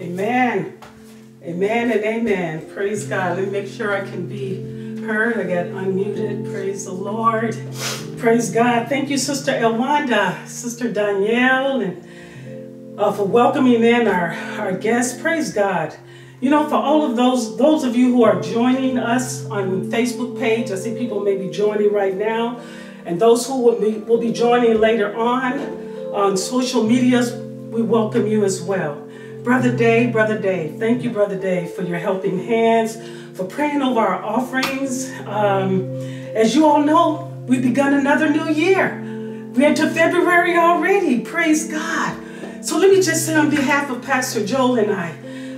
Amen. Amen and amen. Praise God. Let me make sure I can be heard. I got unmuted. Praise the Lord. Praise God. Thank you, Sister Elwanda, Sister Danielle, and uh, for welcoming in our, our guests. Praise God. You know, for all of those those of you who are joining us on Facebook page, I see people may be joining right now, and those who will be will be joining later on on social medias, we welcome you as well. Brother Dave, Brother Dave, thank you, Brother Dave, for your helping hands, for praying over our offerings. Um, as you all know, we've begun another new year. We're into February already. Praise God. So let me just say on behalf of Pastor Joel and I,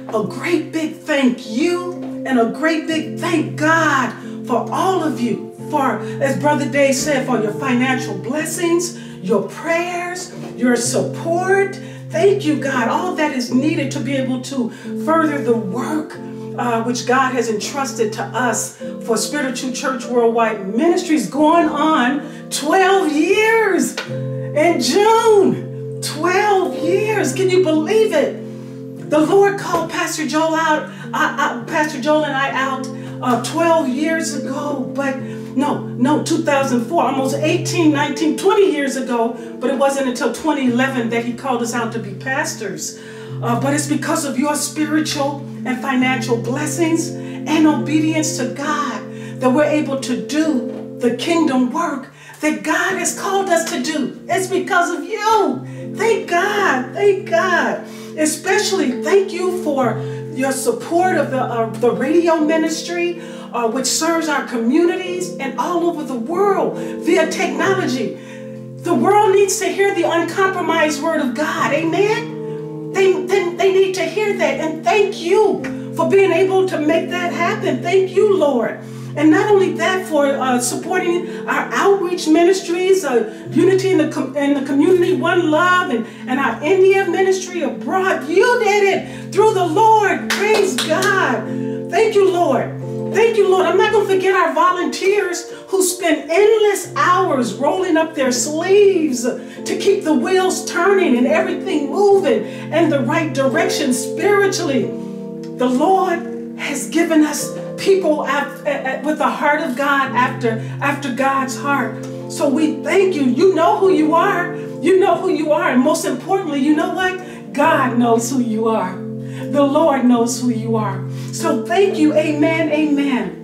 a great big thank you and a great big thank God for all of you. For, as Brother Dave said, for your financial blessings, your prayers, your support. Thank you, God. All that is needed to be able to further the work uh, which God has entrusted to us for Spiritual Church Worldwide Ministries going on 12 years in June. 12 years. Can you believe it? The Lord called Pastor Joel out, uh, uh, Pastor Joel and I out uh, 12 years ago, but no, no, 2004, almost 18, 19, 20 years ago, but it wasn't until 2011 that he called us out to be pastors. Uh, but it's because of your spiritual and financial blessings and obedience to God that we're able to do the kingdom work that God has called us to do. It's because of you. Thank God. Thank God. Especially thank you for your support of the, uh, the radio ministry, uh, which serves our communities and all over the world via technology. The world needs to hear the uncompromised word of God. Amen? They, they, they need to hear that. And thank you for being able to make that happen. Thank you, Lord. And not only that, for uh, supporting our outreach ministries, uh, Unity in the, com- in the Community, One Love, and, and our India ministry abroad. You did it through the Lord. Praise God. Thank you, Lord. Thank you, Lord. I'm not going to forget our volunteers who spend endless hours rolling up their sleeves to keep the wheels turning and everything moving in the right direction spiritually. The Lord has given us people with the heart of God after, after God's heart. So we thank you. You know who you are. You know who you are. And most importantly, you know what? God knows who you are. The Lord knows who you are. So thank you. Amen. Amen.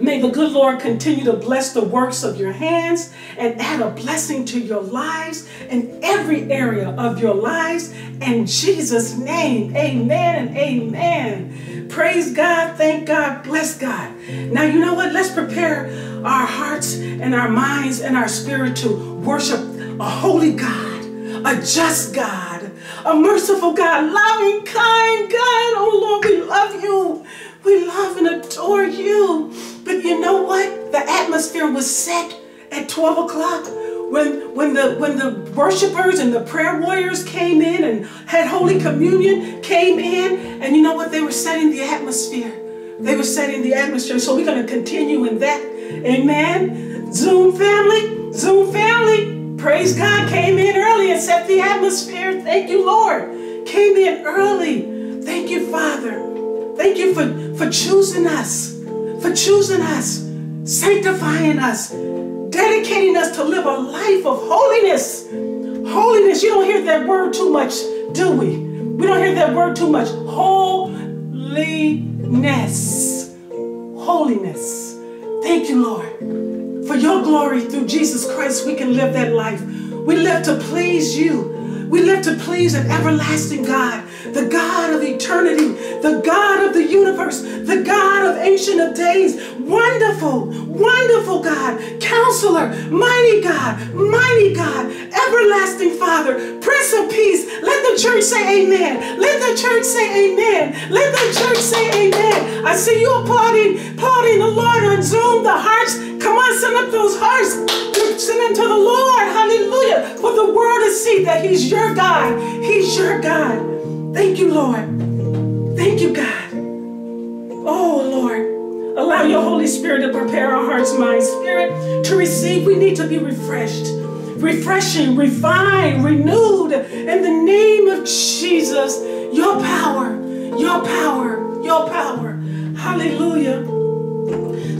May the good Lord continue to bless the works of your hands and add a blessing to your lives in every area of your lives. In Jesus' name, amen and amen. Praise God, thank God, bless God. Now, you know what? Let's prepare our hearts and our minds and our spirit to worship a holy God, a just God, a merciful God, loving, kind God. Oh Lord, we love you. We love and adore you. But you know what? The atmosphere was set at 12 o'clock when when the when the worshipers and the prayer warriors came in and had holy communion came in and you know what they were setting the atmosphere they were setting the atmosphere so we're going to continue in that amen zoom family zoom family praise god came in early and set the atmosphere thank you lord came in early thank you father thank you for for choosing us for choosing us sanctifying us dedicating us to live a life of holiness. Holiness, you don't hear that word too much, do we? We don't hear that word too much. Holiness. Holiness. Thank you, Lord. For your glory through Jesus Christ, we can live that life. We live to please you. We live to please an everlasting God, the God of eternity, the God of the universe, the God of ancient of days. Wonderful, wonderful God, counselor, mighty God, mighty God, everlasting Father, Prince of Peace. Let the church say amen. Let the church say amen. Let the church say amen. I see you applauding, applauding the Lord on Zoom, the hearts. Come on, send up those hearts. Send them to the Lord. Hallelujah. For the world to see that He's your God. He's your God. Thank you, Lord. Thank you, God. Oh, Lord. Allow your Holy Spirit to prepare our hearts, minds, spirit to receive. We need to be refreshed refreshing, refined, renewed in the name of Jesus. Your power, your power, your power. Hallelujah.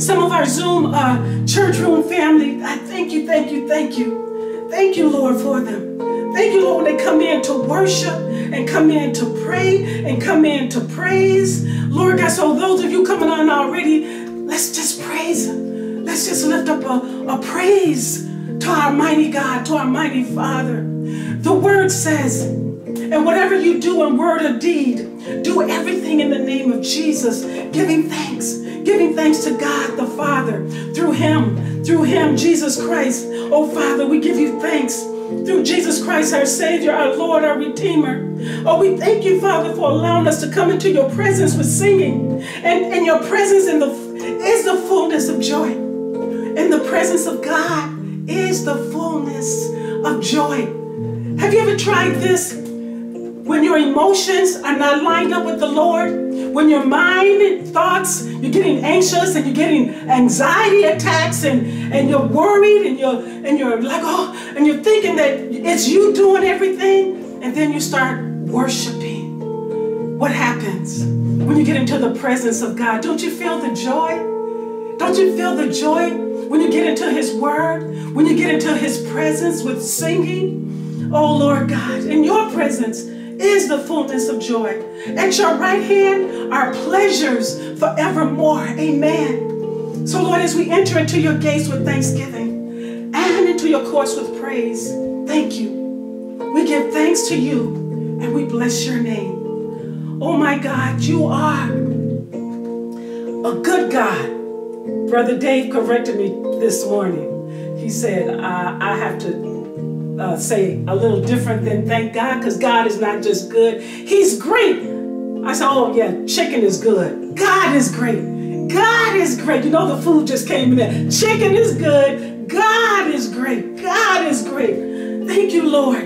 Some of our Zoom uh, church room family, I thank you, thank you, thank you. Thank you, Lord, for them. Thank you, Lord, when they come in to worship and come in to pray and come in to praise. Lord God, so those of you coming on already, let's just praise Him. Let's just lift up a, a praise to our mighty God, to our mighty Father. The word says, and whatever you do in word or deed, do everything in the name of Jesus, giving thanks, giving thanks to God the Father through Him, through Him, Jesus Christ. Oh Father, we give you thanks through Jesus Christ, our Savior, our Lord, our Redeemer. Oh, we thank you, Father, for allowing us to come into your presence with singing. And, and your presence in the, is the fullness of joy. In the presence of God is the fullness of joy. Have you ever tried this? When your emotions are not lined up with the Lord, when your mind and thoughts, you're getting anxious and you're getting anxiety attacks and, and you're worried and you're and you're like, oh, and you're thinking that it's you doing everything, and then you start worshiping. What happens when you get into the presence of God? Don't you feel the joy? Don't you feel the joy when you get into His Word? When you get into His presence with singing? Oh Lord God, in your presence is the fullness of joy. At your right hand are pleasures forevermore. Amen. So, Lord, as we enter into your gates with thanksgiving and into your courts with praise, thank you. We give thanks to you and we bless your name. Oh my God, you are a good God. Brother Dave corrected me this morning. He said, I, I have to uh, say a little different than thank God because God is not just good, He's great. I said, oh yeah, chicken is good. God is great. God is great. You know the food just came in there. Chicken is good. God is great. God is great. Thank you, Lord.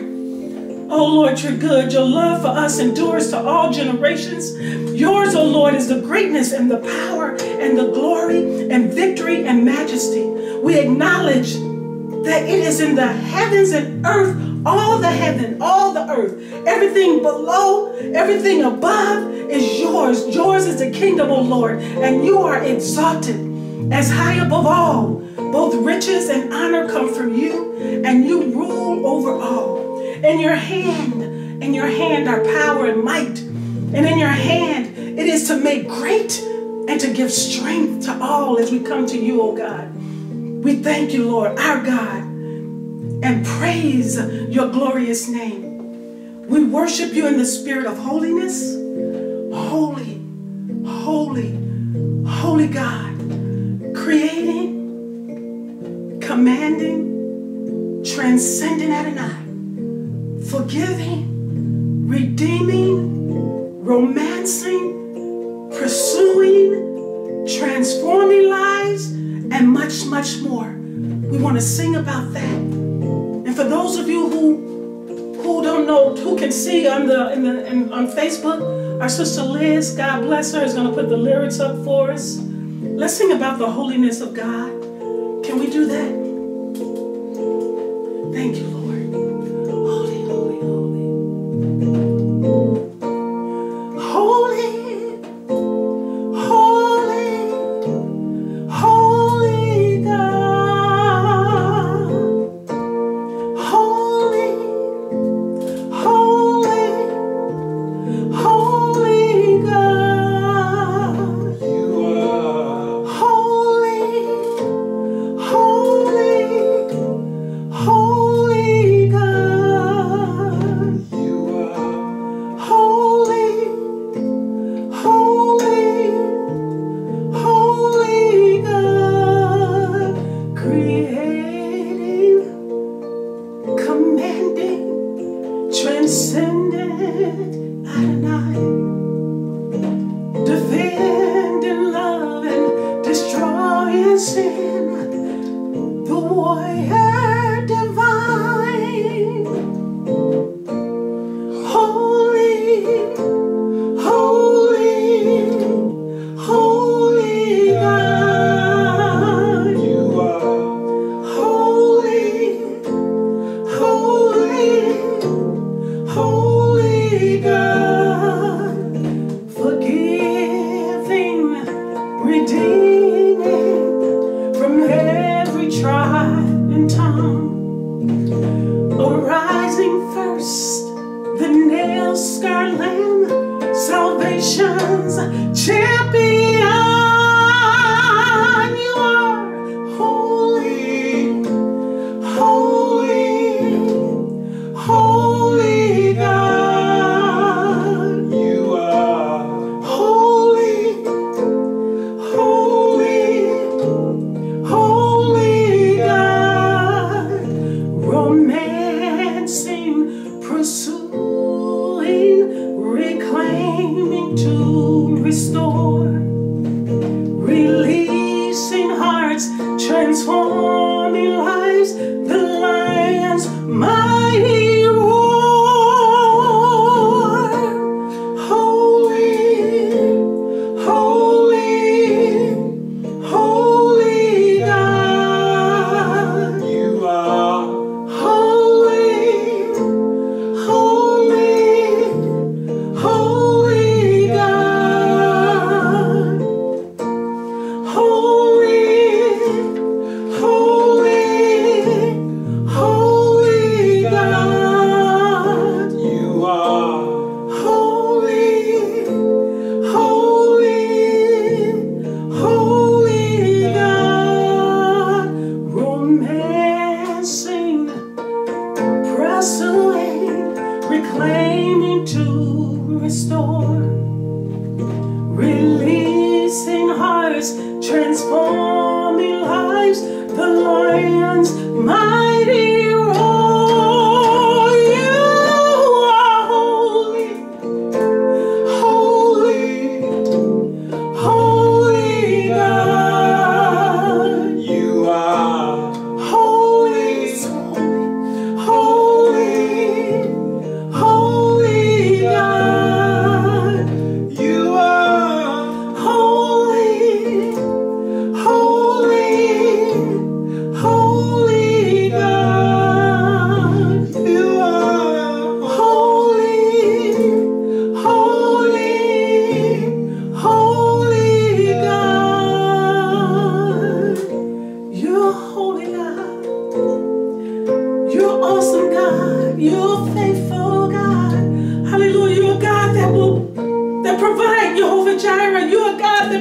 Oh Lord, you're good. Your love for us endures to all generations. Yours, oh Lord, is the greatness and the power and the glory and victory and majesty. We acknowledge that it is in the heavens and earth, all the heaven, all the earth, everything below, everything above is yours. Yours is the kingdom, O Lord, and you are exalted as high above all. Both riches and honor come from you, and you rule over all. In your hand, in your hand are power and might, and in your hand it is to make great and to give strength to all as we come to you, O God. We thank you, Lord, our God, and praise your glorious name. We worship you in the spirit of holiness. Holy, holy, holy God, creating, commanding, transcending Adonai, forgiving, redeeming, romancing, pursuing, transforming lives and much, much more. We want to sing about that. And for those of you who who don't know, who can see on the, in the in, on Facebook, our sister Liz, God bless her, is going to put the lyrics up for us. Let's sing about the holiness of God. Can we do that? Thank you,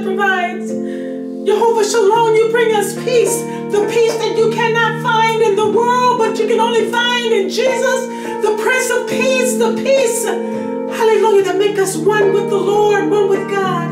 provides. Jehovah Shalom, you bring us peace. The peace that you cannot find in the world, but you can only find in Jesus, the Prince of Peace, the peace. Hallelujah, that make us one with the Lord, one with God.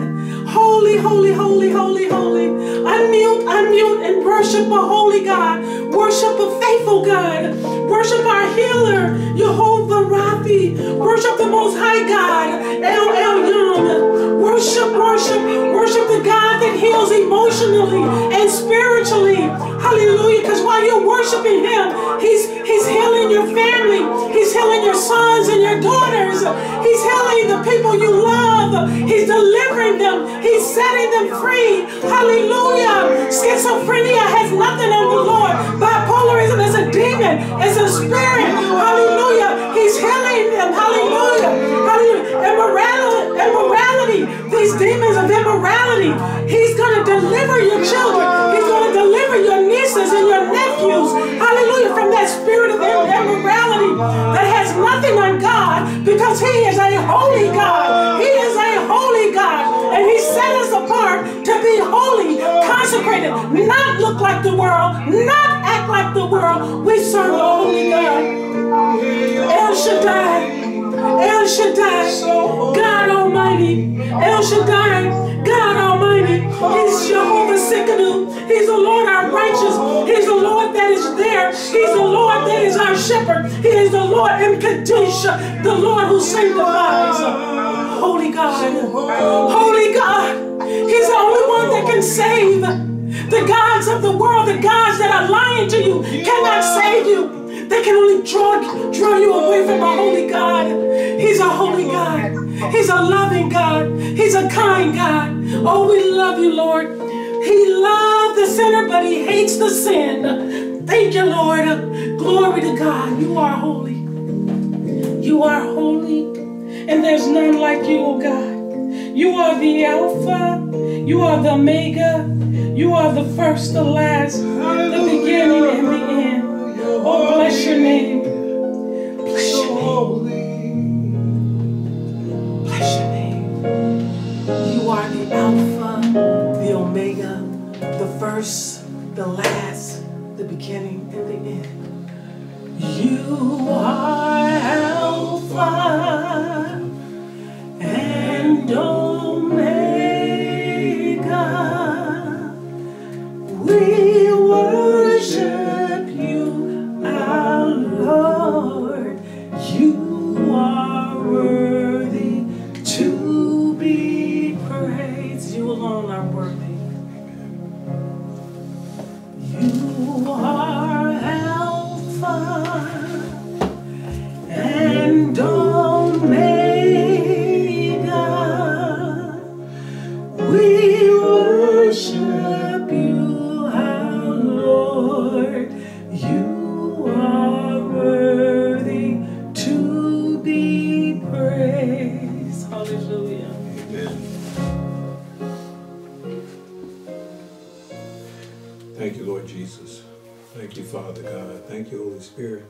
Holy, holy, holy, holy, holy. Unmute, unmute, and worship a holy God. Worship a faithful God. Worship our healer, Jehovah Rapha. Worship the Most High God, El Elyon. Worship, worship, worship the God that heals emotionally and spiritually. Hallelujah. Because while you're worshiping Him, He's He's healing your family. He's healing your sons and your daughters. He's healing the people you love. He's delivering them. He's setting them free. Hallelujah. Schizophrenia has nothing on the Lord. Bipolarism is a demon. It's a spirit. Hallelujah. He's healing them. Hallelujah. Hallelujah. And morality, these demons of immorality. He's going to deliver your children. He's going to deliver your nieces and your nephews. Hallelujah. From that spirit of immorality that has nothing on God because He is a holy God. He is a holy God. And He set us apart to be holy, consecrated, not look like the world, not act like the world. We serve the holy God. El Shaddai. El Shaddai. God Almighty, El Shaddai, God Almighty. He's Jehovah Tsidkenu. He's the Lord our righteous. He's the Lord that is there. He's the Lord that is our shepherd. He is the Lord in Kadesh, the Lord who sanctifies. Holy God, holy God. He's the only one that can save. The gods of the world, the gods that are lying to you, cannot save you. They can only draw, draw you away from a holy God. He's a holy God. He's a loving God. He's a kind God. Oh, we love you, Lord. He loved the sinner, but he hates the sin. Thank you, Lord. Glory to God. You are holy. You are holy. And there's none like you, oh God. You are the Alpha. You are the Omega. You are the first, the last, the beginning, and the end. Oh, bless your name. First, the last, the beginning, and the end. You are Lord Jesus. Thank you, Father God. Thank you, Holy Spirit.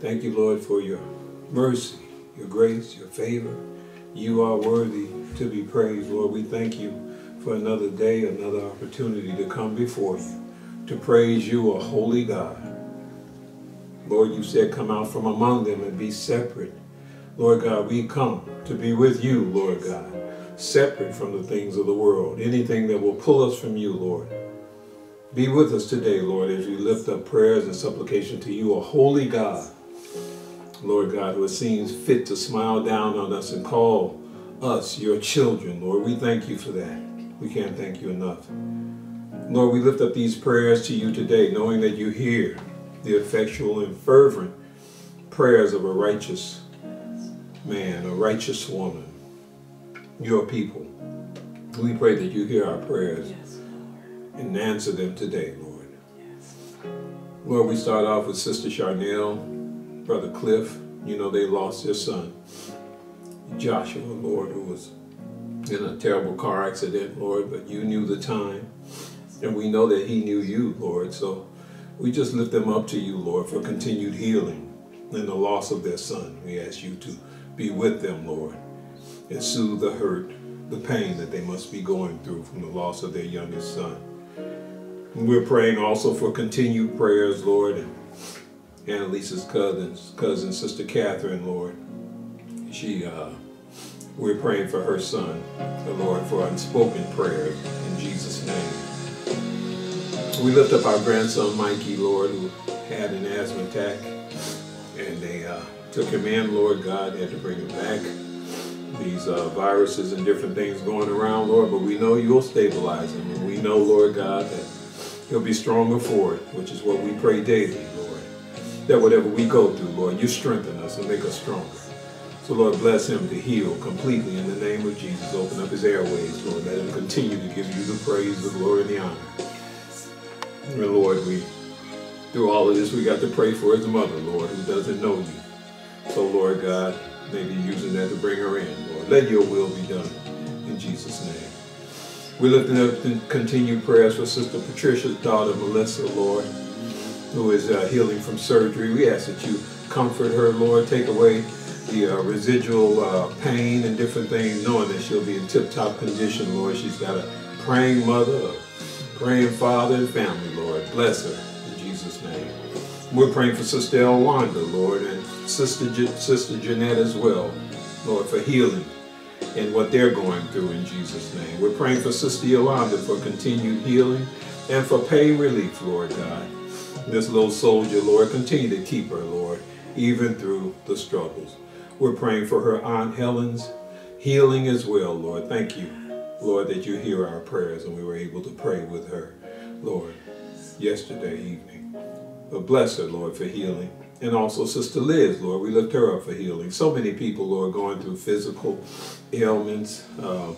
Thank you, Lord, for your mercy, your grace, your favor. You are worthy to be praised, Lord. We thank you for another day, another opportunity to come before you, to praise you, a holy God. Lord, you said, come out from among them and be separate. Lord God, we come to be with you, Lord God, separate from the things of the world, anything that will pull us from you, Lord. Be with us today, Lord, as we lift up prayers and supplication to you, a holy God, Lord God, who seems fit to smile down on us and call us your children, Lord. We thank you for that. We can't thank you enough. Lord, we lift up these prayers to you today, knowing that you hear the effectual and fervent prayers of a righteous man, a righteous woman, your people. We pray that you hear our prayers Yes, and answer them today, Lord. yes. Lord, we start off with Sister Charnel, Brother Cliff. You know, they lost their son, Joshua, Lord, who was in a terrible car accident, Lord, but you knew the time. And we know that he knew you, Lord. So we just lift them up to you, Lord, for continued healing in the loss of their son. We ask you to be with them, Lord, and soothe the hurt, the pain that they must be going through from the loss of their youngest son. We're praying also for continued prayers, Lord, and AnnaLisa's cousins, cousin, Sister Catherine, Lord. She, uh, we're praying for her son, the Lord, for unspoken prayers in Jesus' name. We lift up our grandson Mikey, Lord, who had an asthma attack, and they uh, took him in, Lord God. They had to bring him back. These uh, viruses and different things going around, Lord, but we know you'll stabilize him, and we know, Lord God, that he'll be stronger for it, which is what we pray daily, Lord. That whatever we go through, Lord, you strengthen us and make us stronger. So, Lord, bless him to heal completely in the name of Jesus. Open up his airways, Lord. Let him continue to give you the praise, the glory, and the honor. And Lord, we, through all of this, we got to pray for his mother, Lord, who doesn't know you. So, Lord God, maybe using that to bring her in, Lord. Let your will be done in Jesus' name. We're lifting up the continued prayers for Sister Patricia's daughter, Melissa, Lord, who is uh, healing from surgery. We ask that you comfort her, Lord. Take away the uh, residual uh, pain and different things, knowing that she'll be in tip-top condition, Lord. She's got a praying mother, a praying father and family, Lord. Bless her in Jesus' name. We're praying for Sister Elwanda, Lord, and Sister Je- Sister Jeanette as well, Lord, for healing and what they're going through in Jesus' name. We're praying for Sister Yolanda for continued healing and for pain relief, Lord God. This little soldier, Lord, continue to keep her, Lord, even through the struggles. We're praying for her Aunt Helen's healing as well, Lord. Thank you, Lord, that you hear our prayers and we were able to pray with her, Lord, yesterday evening. But bless her, Lord, for healing. And also Sister Liz, Lord, we lift her up for healing. So many people, Lord, going through physical ailments. Uh,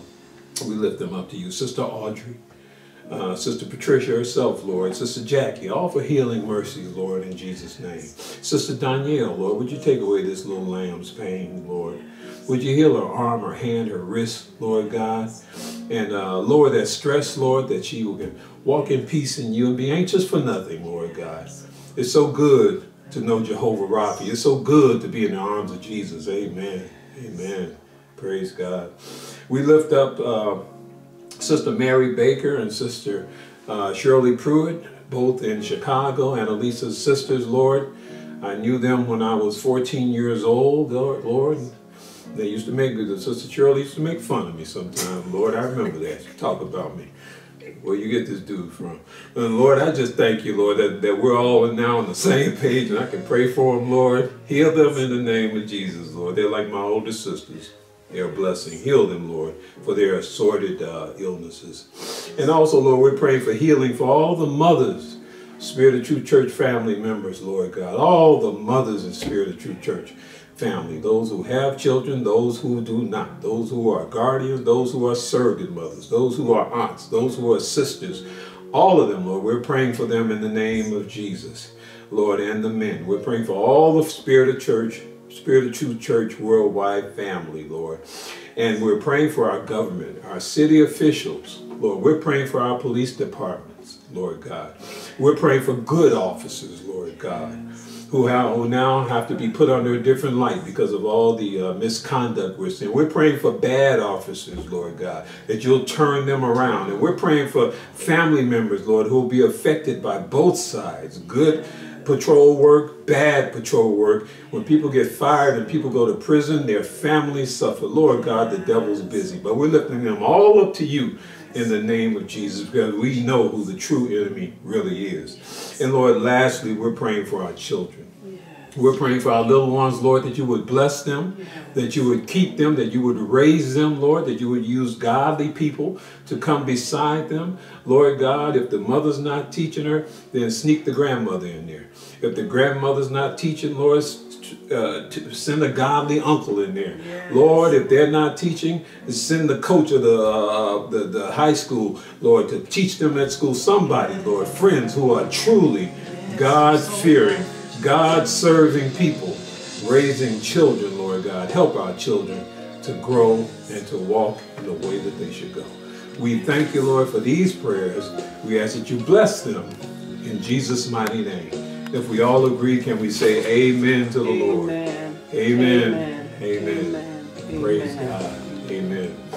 we lift them up to you. Sister Audrey, uh, Sister Patricia herself, Lord, Sister Jackie, all for healing mercy, Lord, in Jesus' name. Sister Danielle, Lord, would you take away this little lamb's pain, Lord? Would you heal her arm, her hand, her wrist, Lord God? And uh, lower that stress, Lord, that she will walk in peace in you and be anxious for nothing, Lord God. It's so good to know Jehovah Rapha. It's so good to be in the arms of Jesus. Amen. Amen. Praise God. We lift up uh, Sister Mary Baker and Sister uh, Shirley Pruitt, both in Chicago, and Elisa's sisters, Lord. I knew them when I was 14 years old, Lord. Lord. They used to make, Sister Shirley used to make fun of me sometimes. Lord, I remember that. Talk about me. Where you get this dude from? And Lord, I just thank you, Lord, that, that we're all now on the same page and I can pray for them, Lord. Heal them in the name of Jesus, Lord. They're like my older sisters. They're a blessing. Heal them, Lord, for their assorted uh, illnesses. And also, Lord, we're praying for healing for all the mothers, Spirit of Truth Church family members, Lord God. All the mothers in Spirit of Truth Church family, those who have children, those who do not, those who are guardians, those who are surrogate mothers, those who are aunts, those who are sisters, all of them, Lord, we're praying for them in the name of Jesus, Lord, and the men. We're praying for all the Spirit of Church, Spirit of Truth Church worldwide family, Lord. And we're praying for our government, our city officials, Lord. We're praying for our police departments, Lord God. We're praying for good officers, Lord God who, have, who now have to be put under a different light because of all the uh, misconduct we're seeing. We're praying for bad officers, Lord God, that you'll turn them around. And we're praying for family members, Lord, who will be affected by both sides. Good patrol work, bad patrol work. When people get fired and people go to prison, their families suffer. Lord God, the devil's busy. But we're lifting them all up to you in the name of Jesus because we know who the true enemy really is. And Lord, lastly, we're praying for our children. We're praying for our little ones, Lord, that you would bless them, that you would keep them, that you would raise them, Lord, that you would use godly people to come beside them. Lord God, if the mother's not teaching her, then sneak the grandmother in there. If the grandmother's not teaching, Lord, uh, send a godly uncle in there. Yes. Lord, if they're not teaching, send the coach of the, uh, the, the high school, Lord, to teach them at school. Somebody, Lord, friends who are truly yes. God-fearing God serving people, raising children, Lord God. Help our children to grow and to walk in the way that they should go. We thank you, Lord, for these prayers. We ask that you bless them in Jesus' mighty name. If we all agree, can we say amen to the. Lord? Amen. Amen. amen. amen. Praise God. Amen.